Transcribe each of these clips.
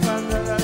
Japan.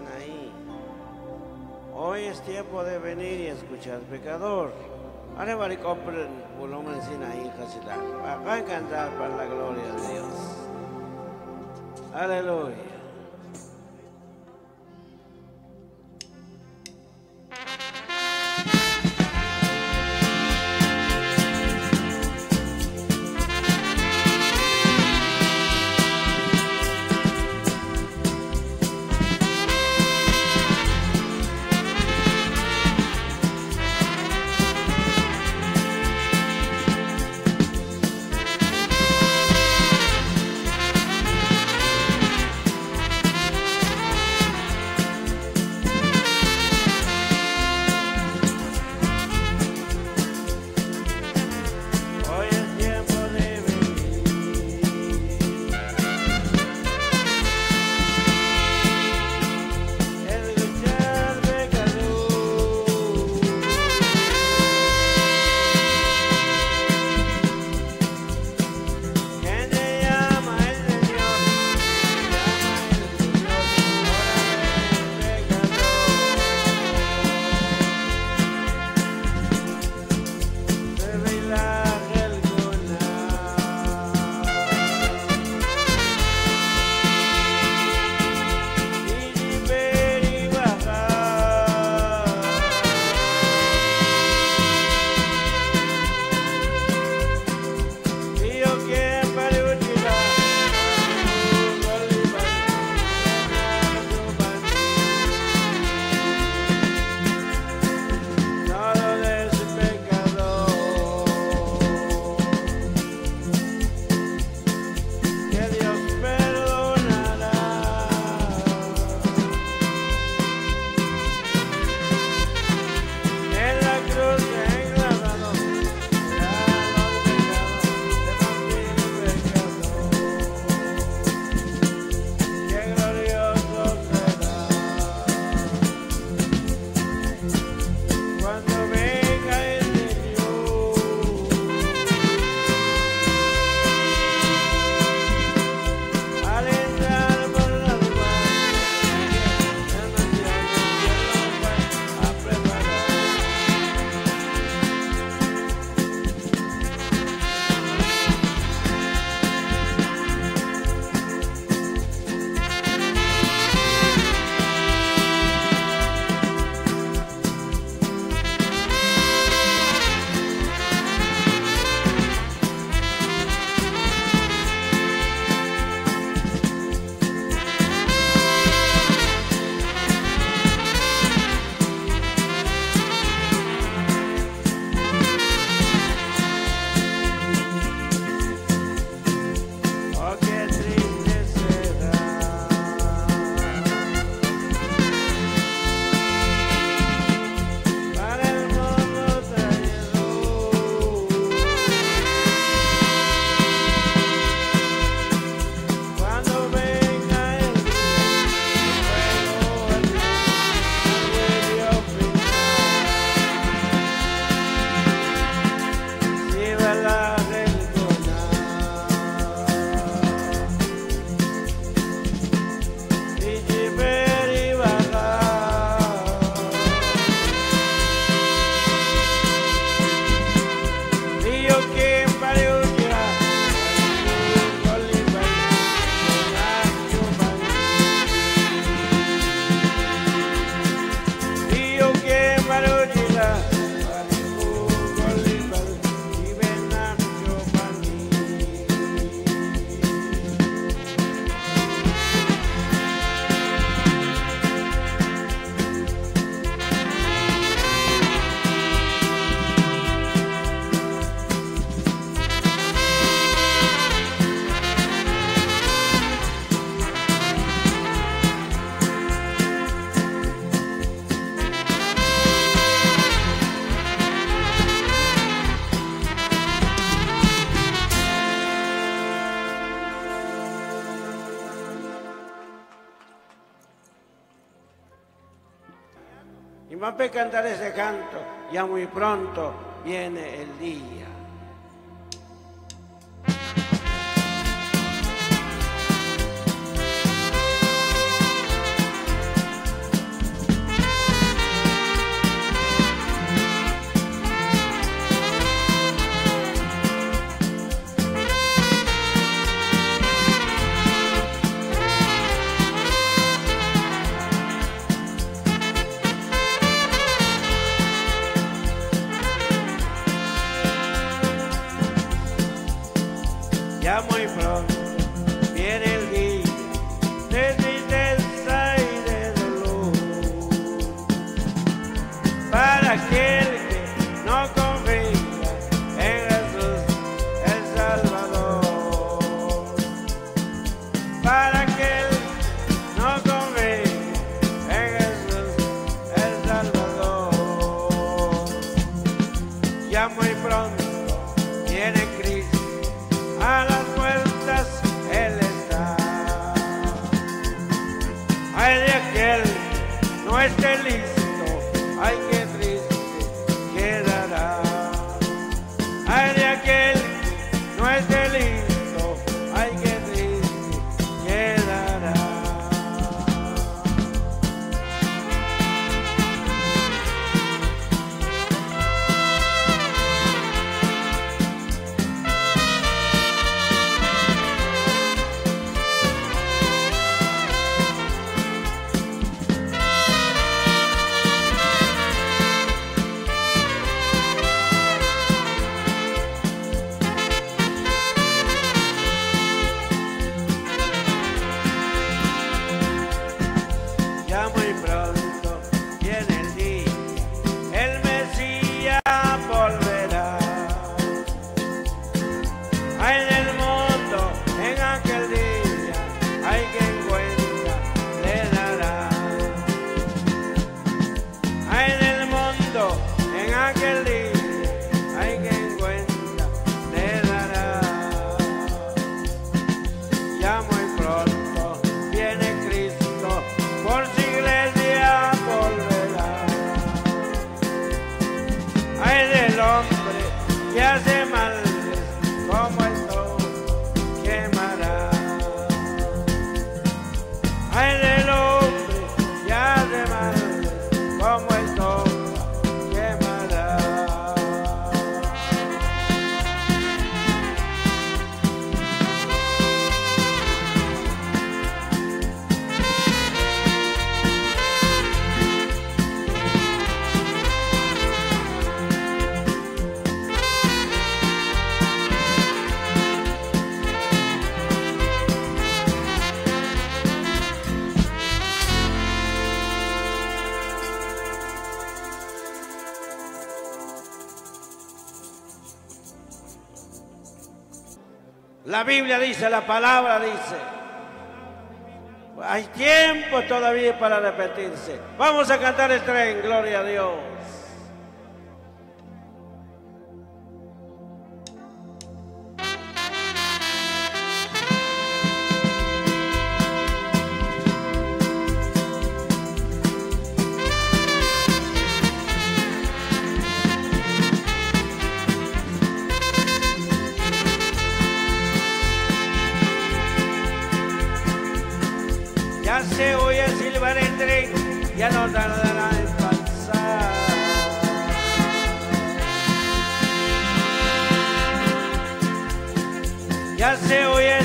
hacen ahí? Hoy es tiempo de venir y escuchar, pecador. Ahora y compren un hombre sin ahí, Hasidah. Van a cantar para la gloria de Dios. Aleluya. cantaré ese canto, ya muy pronto viene el día. ya muy pronto tiene La Biblia dice, la palabra dice. Hay tiempo todavía para repetirse. Vamos a cantar el tren, gloria a Dios. vendré, ya no tardará en pasar. Ya se oye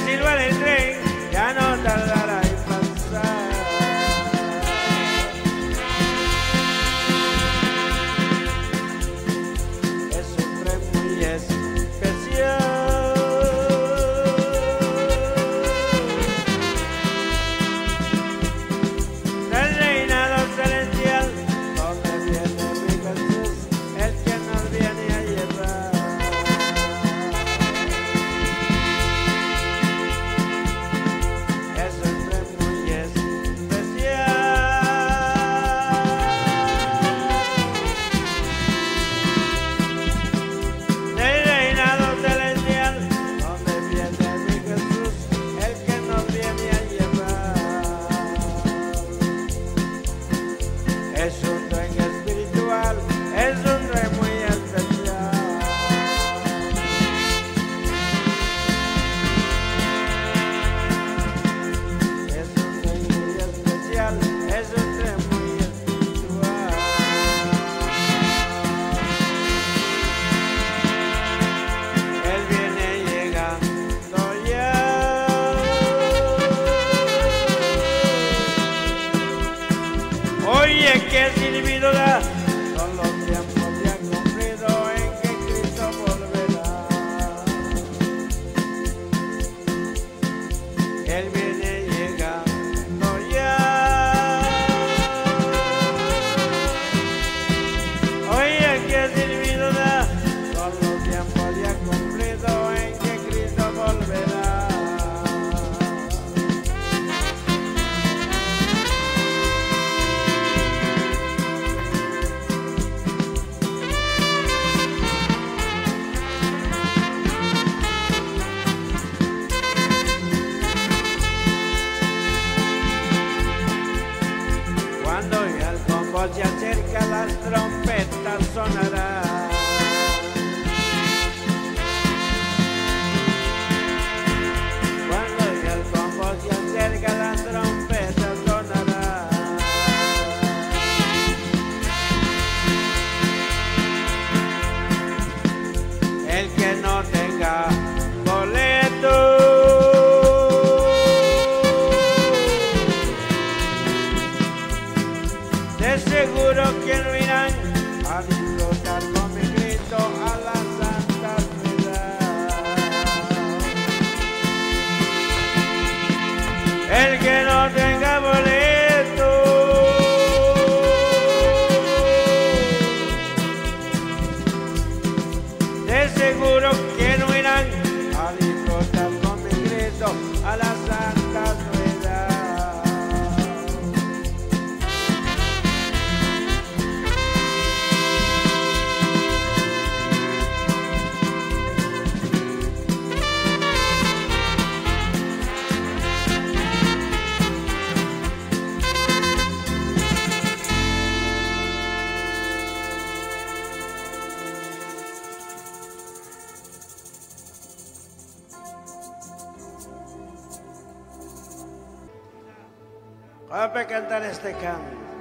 Hoy se acerca las trompas. Vamos a cantar este canto.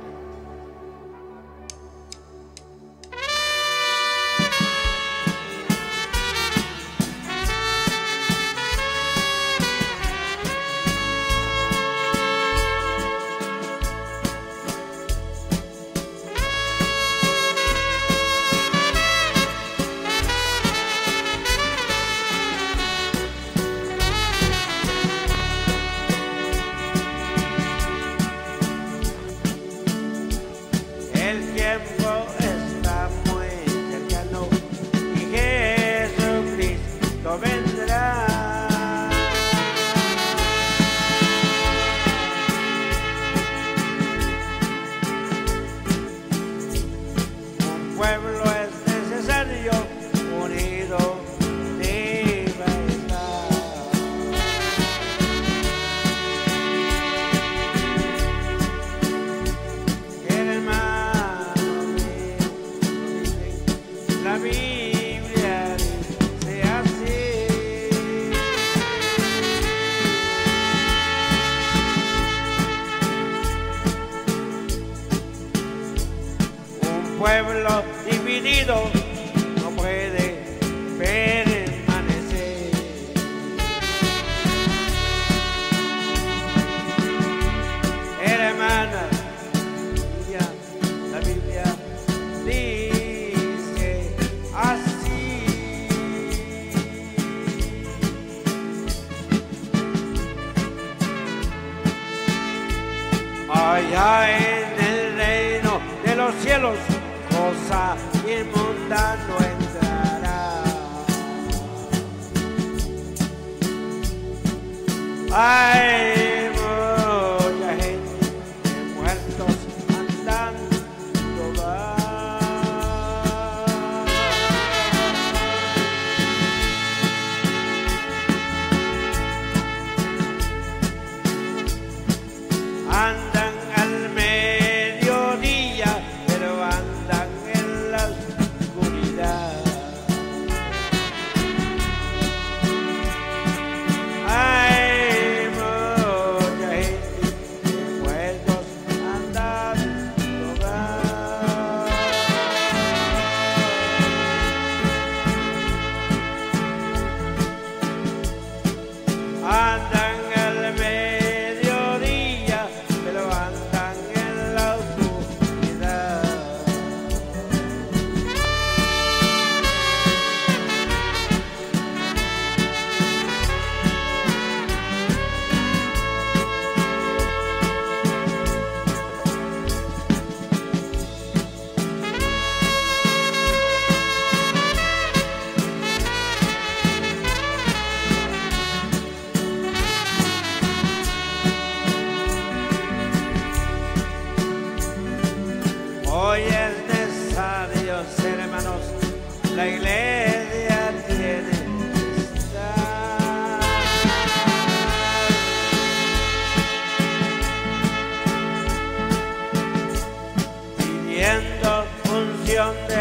young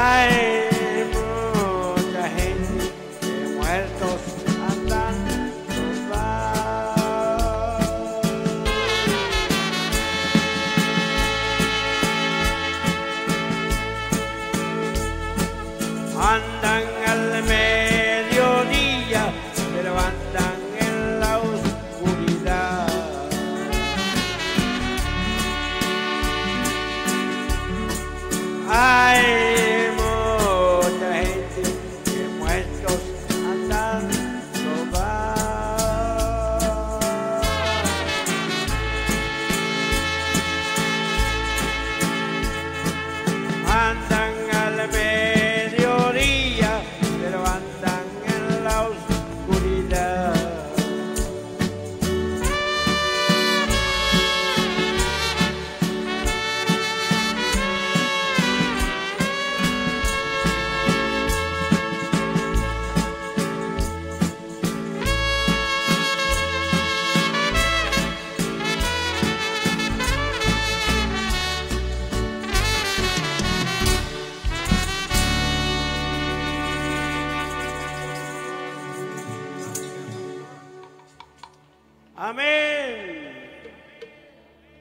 Hay